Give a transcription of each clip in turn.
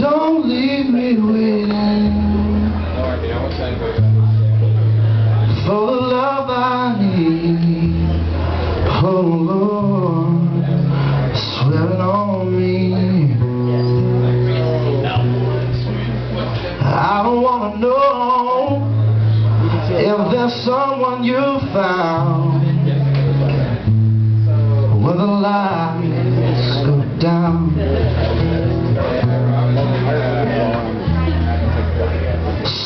Don't leave me waiting for the love I need. Oh Lord, sweating on me. I don't wanna know if there's someone you found the lights go down.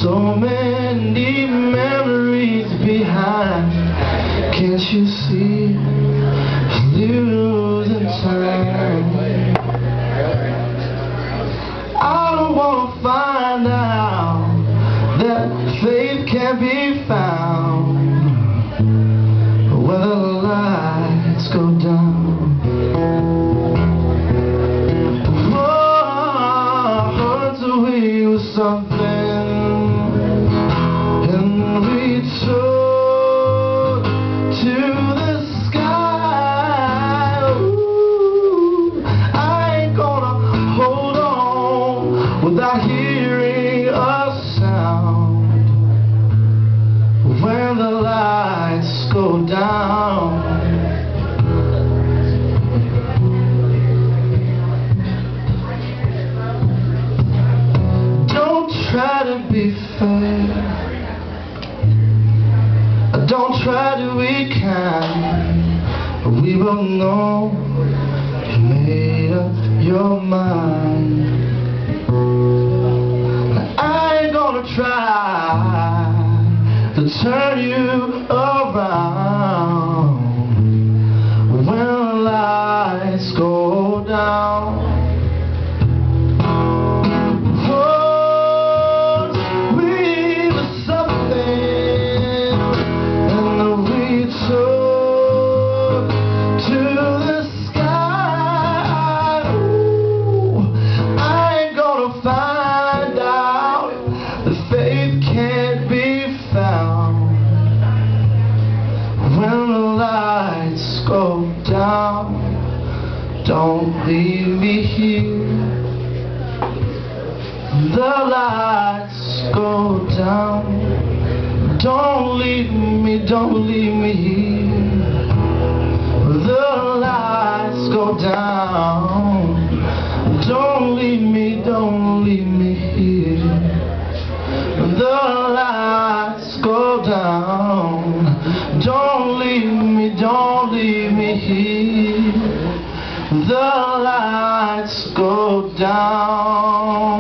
So many memories behind. Can't you see? Losing time. I don't wanna find out that faith can be something, and we took to the sky. Ooh, I ain't gonna hold on without hearing a sound when the lights go down. Be fair. Don't try to be kind. We both know you made up your mind. I ain't gonna try to turn you around Don't leave me here. The lights go down. Don't leave me, don't leave me here. The lights go down. Don't leave me, don't leave me here. The lights go down. Don't leave me, don't leave me here. The lights go down.